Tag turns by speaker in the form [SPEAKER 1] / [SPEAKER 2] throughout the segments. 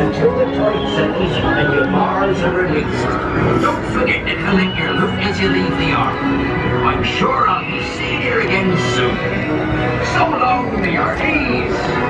[SPEAKER 1] Until the toys are eaten and your morals are released, don't forget to collect your loot as you leave the yard. I'm sure I'll be seeing you again soon. So long, the Arties!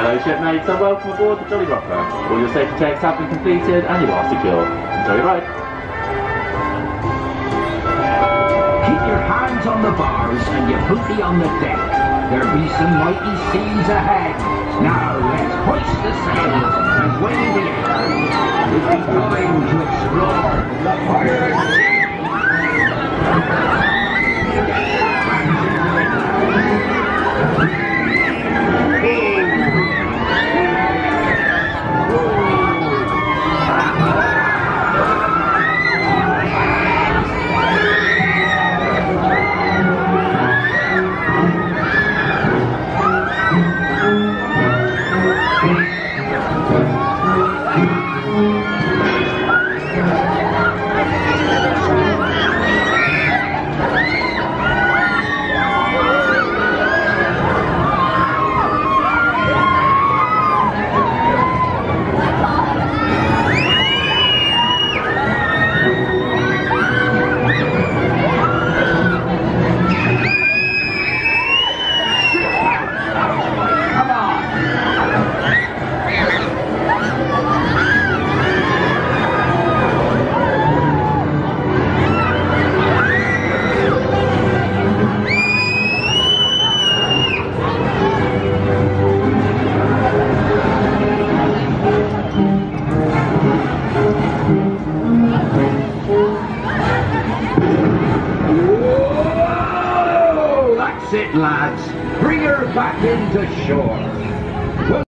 [SPEAKER 2] Hello shipmates and welcome aboard the Jolly Rocker. All your safety checks have been completed and you are secure. Enjoy your ride.
[SPEAKER 1] Keep your hands on the bars and your booty on the deck. There'll be some mighty seas ahead. Now let's hoist the sails and weigh the air. It's time to explore the fire That's it, lads. Bring her back into shore.